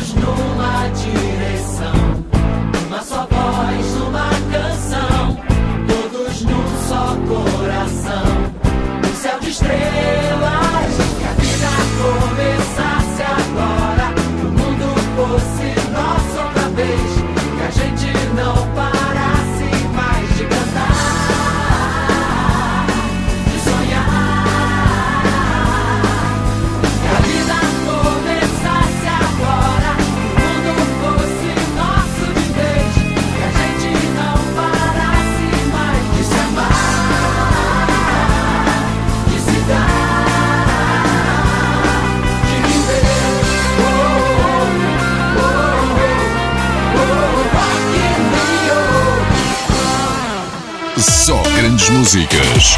juntos numa direção. Uma só voz, uma canção. Todos num só coração. Um céu de estrelas. Que a vida começasse agora. Que o mundo fosse nosso outra vez. só grandes músicas.